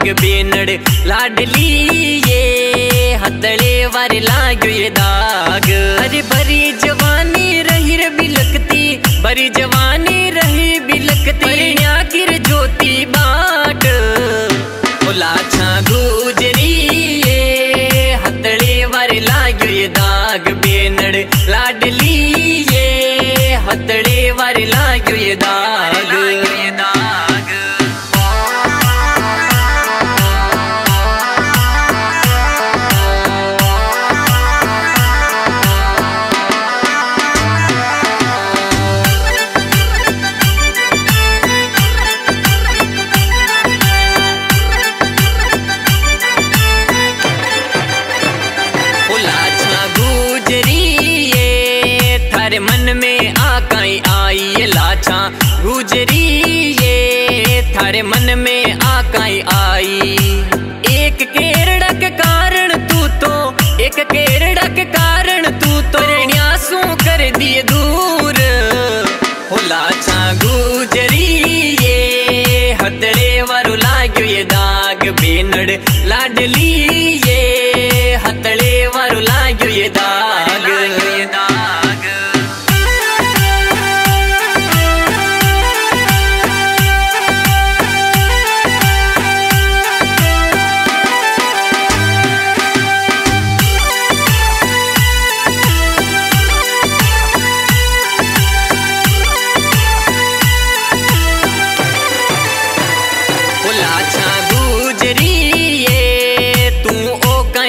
लाग्यो ये बेनड़ लाडली ये हथड़े वार लागे ये दाग। अरे बरी जवानी रही बिलकती बरी जवानी रही बिलकती ज्योति बाट लाडली ये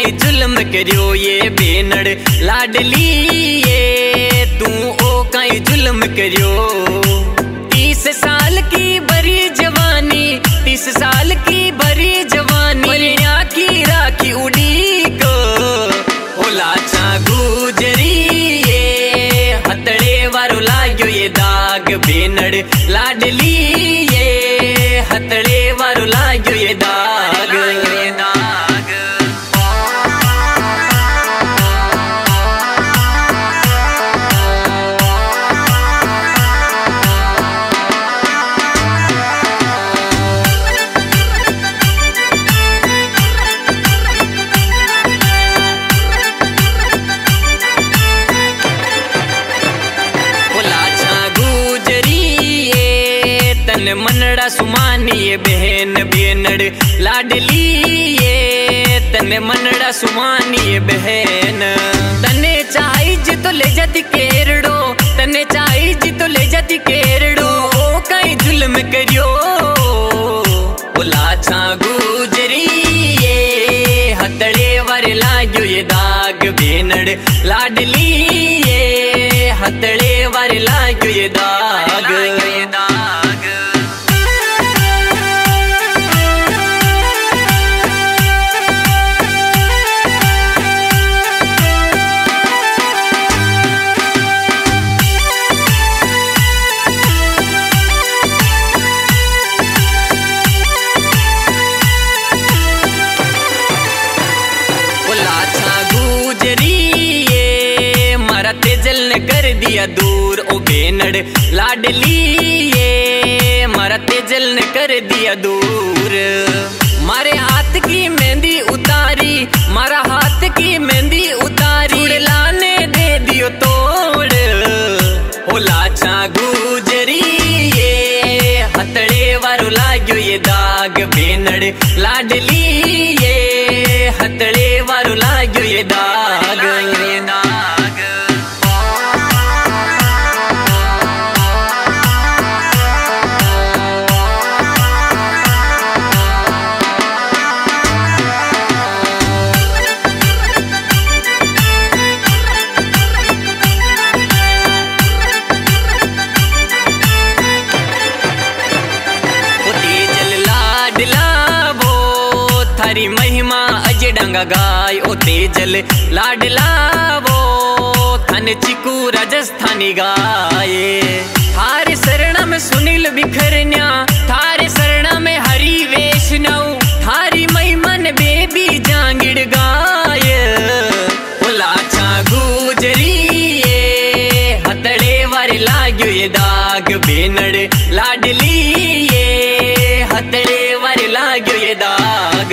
कई जुल्म करियो ये बेनड़ लाडली ये तू ओ कई जुल्म करियो तीस साल की बड़ी जवानी तीस साल की बड़ी जवानी की राखी उड़ी को ओ लाछा गुजरी ये हतड़े वारो लाग्यो ये दाग बेनड़ लाडली ये हतड़े वारो दाग ये दाग ये मनड़ा सुमानी ये बहन बेनड़ लाडली ये। तन मनड़ा सुमानी ये बहन। तने चाही जी तो ले जाती केरड़ो तने चाही जी तो ले जाती केरड़ो ओ कहीं जुल्म करियो। ओ लाछा गुजरी ये हथड़े वारे लाग्यो ये दाग बेनड़ लाडली ये। हथड़े वारे लाग्यो ये दाग ये दाग। तेजल ने कर दिया दूर, ओ बेनड़ लाडली ये मारा तेजल ने कर दिया दूर। मारे हाथ की मेहंदी उतारी, मारा हाथ की मेहंदी उतारी। लाने दे दियो तोड़, ओ लाछा गुजरी ये हथड़े वारो लाग्यो ये दाग, बेनड़ लाडली थारी महिमा, अज डंगा गाय, ओ तेजल लाडला वो थन चिकू राजस्थानी गाये। थारे शरण में सुनील बिखरन्या, थारे शरण में हरि वैष्णव। थारी महिमन बेबी जांगिड़ गाय। लाछा गुजरी ये हथड़े वारे लाग्यो ये दाग। बेनड़ लाडली ये हथड़े वारे लाग्यो ये दाग।